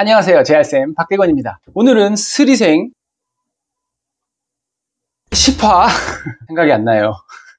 안녕하세요. 제알쌤 박대건입니다. 오늘은 스리생 10화 생각이 안 나요.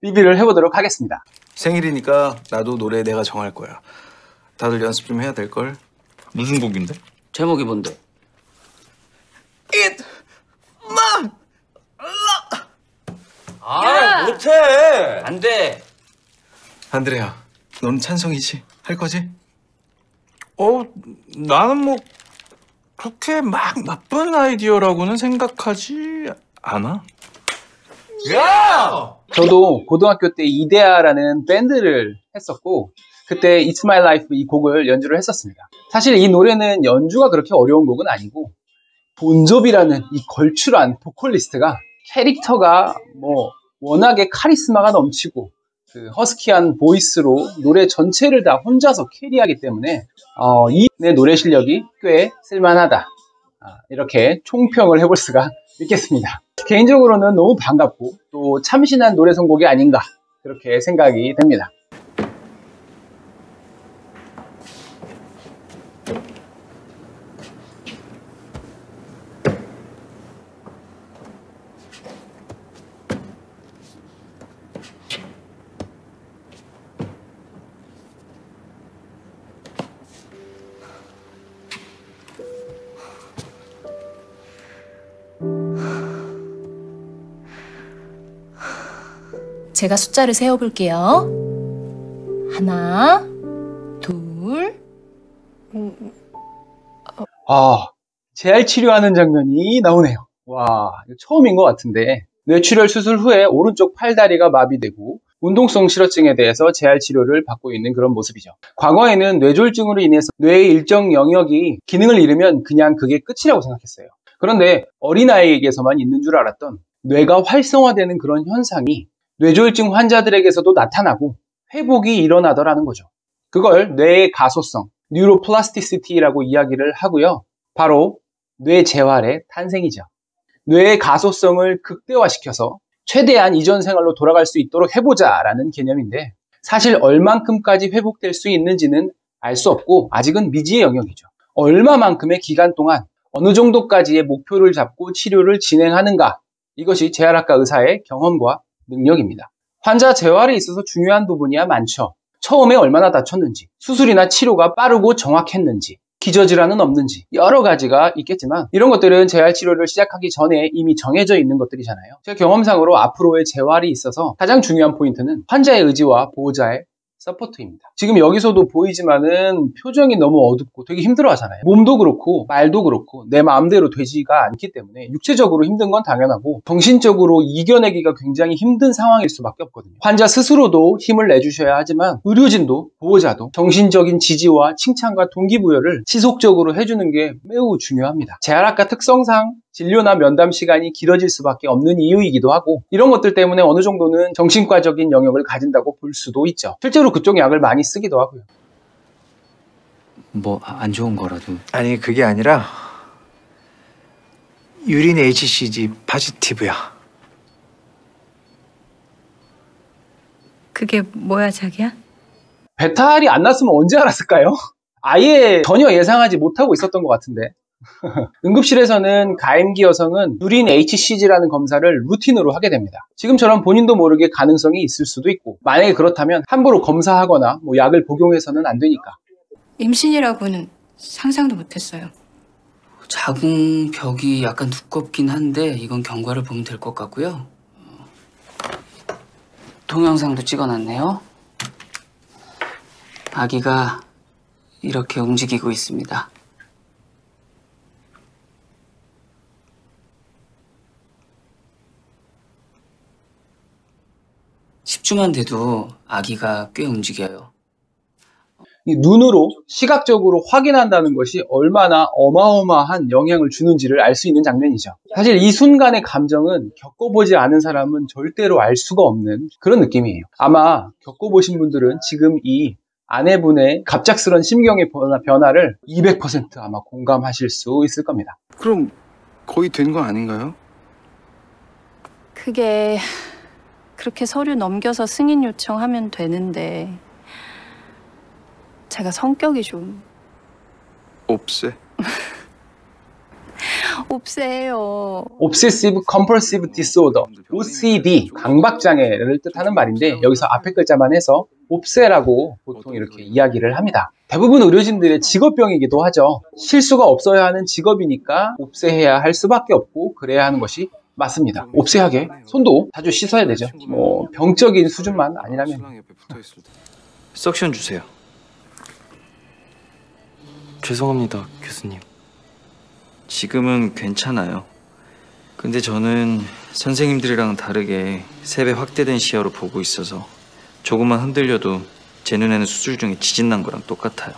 리뷰를 해보도록 하겠습니다. 생일이니까 나도 노래 내가 정할 거야. 다들 연습 좀 해야 될걸? 무슨 곡인데? 제목이 뭔데? It 마아 못해 안돼 안드레야, 넌 찬성이지? 할 거지? 어, 나는 뭐 그렇게 막 나쁜 아이디어라고는 생각하지 않아. 야! 저도 고등학교 때 이데아라는 밴드를 했었고 그때 It's My Life 이 곡을 연주를 했었습니다. 사실 이 노래는 연주가 그렇게 어려운 곡은 아니고 본조비라는 이 걸출한 보컬리스트가 캐릭터가 뭐 워낙에 카리스마가 넘치고 그 허스키한 보이스로 노래 전체를 다 혼자서 캐리하기 때문에 어, 이내 노래 실력이 꽤 쓸만하다 아, 이렇게 총평을 해볼 수가 있겠습니다. 개인적으로는 너무 반갑고 또 참신한 노래 선곡이 아닌가 그렇게 생각이 됩니다. 제가 숫자를 세어볼게요. 하나, 둘, 아, 재활 치료하는 장면이 나오네요. 와, 처음인 것 같은데 뇌출혈 수술 후에 오른쪽 팔다리가 마비되고 운동성 실어증에 대해서 재활 치료를 받고 있는 그런 모습이죠. 과거에는 뇌졸중으로 인해서 뇌의 일정 영역이 기능을 잃으면 그냥 그게 끝이라고 생각했어요. 그런데 어린아이에게서만 있는 줄 알았던 뇌가 활성화되는 그런 현상이 뇌졸중 환자들에게서도 나타나고 회복이 일어나더라는 거죠. 그걸 뇌의 가소성, 뉴로플라스티시티라고 이야기를 하고요. 바로 뇌 재활의 탄생이죠. 뇌의 가소성을 극대화시켜서 최대한 이전 생활로 돌아갈 수 있도록 해보자라는 개념인데 사실 얼만큼까지 회복될 수 있는지는 알 수 없고 아직은 미지의 영역이죠. 얼마만큼의 기간 동안 어느 정도까지의 목표를 잡고 치료를 진행하는가 이것이 재활학과 의사의 경험과 능력입니다. 환자 재활에 있어서 중요한 부분이야 많죠. 처음에 얼마나 다쳤는지, 수술이나 치료가 빠르고 정확했는지, 기저질환은 없는지 여러 가지가 있겠지만 이런 것들은 재활 치료를 시작하기 전에 이미 정해져 있는 것들이잖아요. 제 경험상으로 앞으로의 재활이 있어서 가장 중요한 포인트는 환자의 의지와 보호자의 서포트입니다. 지금 여기서도 보이지만은 표정이 너무 어둡고 되게 힘들어 하잖아요. 몸도 그렇고 말도 그렇고 내 마음대로 되지가 않기 때문에 육체적으로 힘든 건 당연하고 정신적으로 이겨내기가 굉장히 힘든 상황일 수밖에 없거든요. 환자 스스로도 힘을 내주셔야 하지만 의료진도 보호자도 정신적인 지지와 칭찬과 동기부여를 지속적으로 해주는 게 매우 중요합니다. 재활학과 특성상 진료나 면담 시간이 길어질 수밖에 없는 이유이기도 하고 이런 것들 때문에 어느 정도는 정신과적인 영역을 가진다고 볼 수도 있죠. 실제로 그쪽 약을 많이 쓰기도 하고요. 뭐 안 좋은 거라도 아니 그게 아니라 유린 HCG 파지티브야. 그게 뭐야, 자기야? 배탈이 안 났으면 언제 알았을까요? 아예 전혀 예상하지 못하고 있었던 것 같은데. 응급실에서는 가임기 여성은 유린 HCG라는 검사를 루틴으로 하게 됩니다. 지금처럼 본인도 모르게 가능성이 있을 수도 있고, 만약에 그렇다면 함부로 검사하거나 뭐 약을 복용해서는 안 되니까. 임신이라고는 상상도 못했어요. 자궁 벽이 약간 두껍긴 한데 이건 경과를 보면 될 것 같고요. 어, 동영상도 찍어놨네요. 아기가 이렇게 움직이고 있습니다. 주만 돼도 아기가 꽤 움직여요. 이 눈으로 시각적으로 확인한다는 것이 얼마나 어마어마한 영향을 주는지를 알 수 있는 장면이죠. 사실 이 순간의 감정은 겪어보지 않은 사람은 절대로 알 수가 없는 그런 느낌이에요. 아마 겪어보신 분들은 지금 이 아내분의 갑작스런 심경의 변화, 변화를 200% 아마 공감하실 수 있을 겁니다. 그럼 거의 된 거 아닌가요? 그게 그렇게 서류 넘겨서 승인 요청하면 되는데 제가 성격이 좀 없애. 옵세요. Obsessive Compulsive Disorder, OCD, 강박장애를 뜻하는 말인데 여기서 앞에 글자만 해서 옵세라고 보통 이렇게 이야기를 합니다. 대부분 의료진들의 직업병이기도 하죠. 실수가 없어야 하는 직업이니까 옵세해야 할 수밖에 없고 그래야 하는 것이 맞습니다. 옵세하게 손도 자주 씻어야 되죠. 뭐 병적인 수준만 아니라면 석션 주세요. 죄송합니다, 교수님. 지금은 괜찮아요. 근데 저는 선생님들이랑 다르게 세배 확대된 시야로 보고 있어서 조금만 흔들려도 제 눈에는 수술 중에 지진 난 거랑 똑같아요.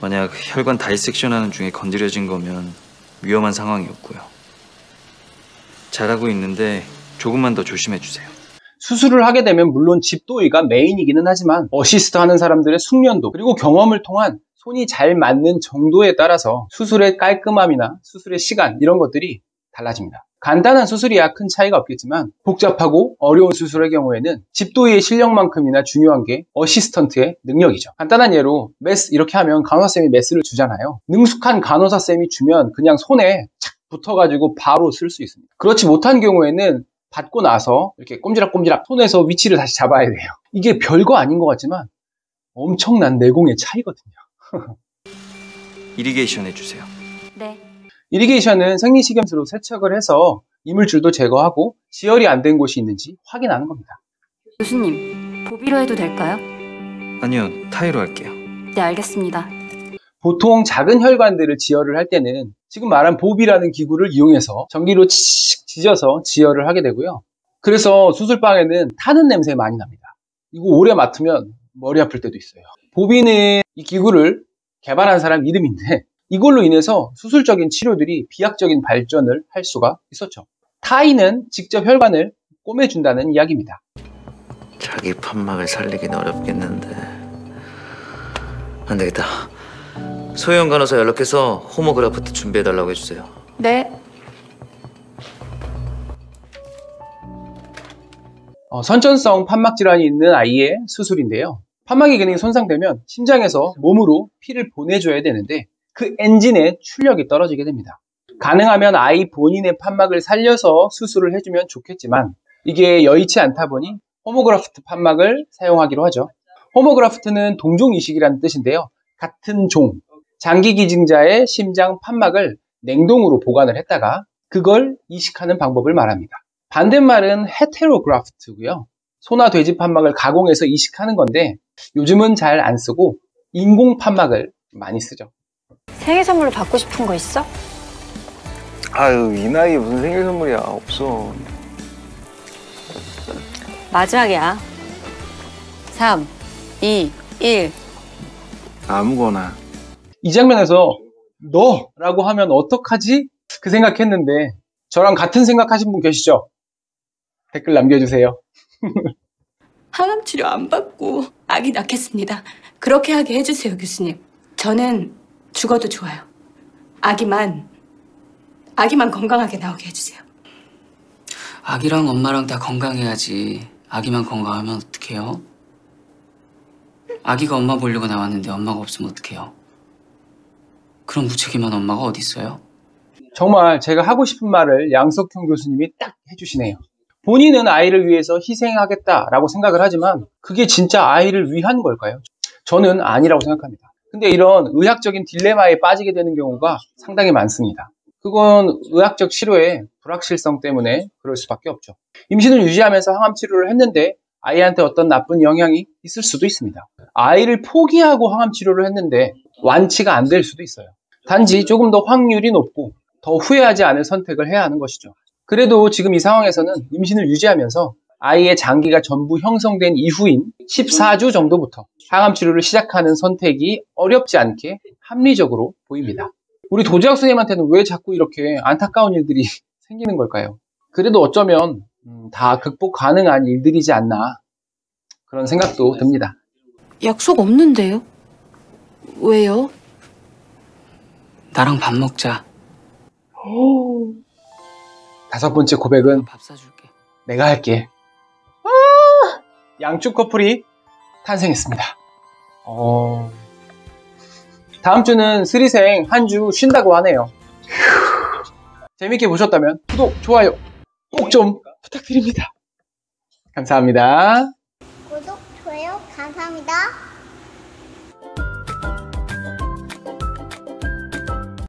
만약 혈관 다이섹션 하는 중에 건드려진 거면 위험한 상황이었고요. 잘하고 있는데 조금만 더 조심해 주세요. 수술을 하게 되면 물론 집도의가 메인이기는 하지만 어시스트 하는 사람들의 숙련도 그리고 경험을 통한 손이 잘 맞는 정도에 따라서 수술의 깔끔함이나 수술의 시간 이런 것들이 달라집니다. 간단한 수술이야 큰 차이가 없겠지만 복잡하고 어려운 수술의 경우에는 집도의의 실력만큼이나 중요한 게 assistant의 능력이죠. 간단한 예로 메스 이렇게 하면 간호사쌤이 메스를 주잖아요. 능숙한 간호사쌤이 주면 그냥 손에 착 붙어가지고 바로 쓸 수 있습니다. 그렇지 못한 경우에는 받고 나서 이렇게 꼼지락꼼지락 손에서 위치를 다시 잡아야 돼요. 이게 별거 아닌 것 같지만 엄청난 내공의 차이거든요. 이리게이션 해주세요. 네. 이리게이션은 생리식염수로 세척을 해서 이물질도 제거하고 지혈이 안 된 곳이 있는지 확인하는 겁니다. 교수님, 보비로 해도 될까요? 아니요, 타이로 할게요. 네, 알겠습니다. 보통 작은 혈관들을 지혈을 할 때는 지금 말한 보비라는 기구를 이용해서 전기로 치익 찢어서 지혈을 하게 되고요. 그래서 수술방에는 타는 냄새 많이 납니다. 이거 오래 맡으면 머리 아플 때도 있어요. 보비는 이 기구를 개발한 사람 이름인데 이걸로 인해서 수술적인 치료들이 비약적인 발전을 할 수가 있었죠. 타이는 직접 혈관을 꼬매준다는 이야기입니다. 자기 판막을 살리긴 어렵겠는데 안 되겠다 소영 간호사 연락해서 호모그라프트 준비해달라고 해주세요 네. 어, 선천성 판막 질환이 있는 아이의 수술인데요. 판막의 기능이 손상되면 심장에서 몸으로 피를 보내줘야 되는데 그 엔진의 출력이 떨어지게 됩니다. 가능하면 아이 본인의 판막을 살려서 수술을 해주면 좋겠지만 이게 여의치 않다 보니 호모그라프트 판막을 사용하기로 하죠. 호모그라프트는 동종 이식이라는 뜻인데요. 같은 종, 장기 기증자의 심장 판막을 냉동으로 보관을 했다가 그걸 이식하는 방법을 말합니다. 반대말은 헤테로그라프트고요. 소나 돼지 판막을 가공해서 이식하는 건데 요즘은 잘 안 쓰고 인공 판막을 많이 쓰죠. 생일 선물로 받고 싶은 거 있어? 아유, 이 나이에 무슨 생일 선물이야. 없어. 마지막이야. 3, 2, 1. 아무거나. 이 장면에서 너 라고 하면 어떡하지? 그 생각했는데 저랑 같은 생각하신 분 계시죠? 댓글 남겨주세요. 항암 치료 안 받고 아기 낳겠습니다. 그렇게 하게 해주세요, 교수님. 저는 죽어도 좋아요. 아기만, 아기만 건강하게 나오게 해주세요. 아기랑 엄마랑 다 건강해야지. 아기만 건강하면 어떡해요? 아기가 엄마 보려고 나왔는데 엄마가 없으면 어떡해요? 그럼 무책임한 엄마가 어디 있어요? 정말 제가 하고 싶은 말을 양석형 교수님이 딱 해주시네요. 본인은 아이를 위해서 희생하겠다라고 생각을 하지만 그게 진짜 아이를 위한 걸까요? 저는 아니라고 생각합니다. 근데 이런 의학적인 딜레마에 빠지게 되는 경우가 상당히 많습니다. 그건 의학적 치료의 불확실성 때문에 그럴 수밖에 없죠. 임신을 유지하면서 항암 치료를 했는데 아이한테 어떤 나쁜 영향이 있을 수도 있습니다. 아이를 포기하고 항암 치료를 했는데 완치가 안 될 수도 있어요. 단지 조금 더 확률이 높고 더 후회하지 않을 선택을 해야 하는 것이죠. 그래도 지금 이 상황에서는 임신을 유지하면서 아이의 장기가 전부 형성된 이후인 14주 정도부터 항암 치료를 시작하는 선택이 어렵지 않게 합리적으로 보입니다. 우리 도지학 선생님한테는 왜 자꾸 이렇게 안타까운 일들이 생기는 걸까요? 그래도 어쩌면 음, 다 극복 가능한 일들이지 않나 그런 생각도 듭니다. 약속 없는데요? 왜요? 나랑 밥 먹자. 다섯 번째 고백은 밥 사줄게. 내가 할게. 아! 양쪽 커플이 탄생했습니다. 어... 다음 주는 스리생 한 주 쉰다고 하네요. 휴, 재밌게 보셨다면 구독, 좋아요 꼭 좀 부탁드립니다. 감사합니다.